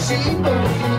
sheep.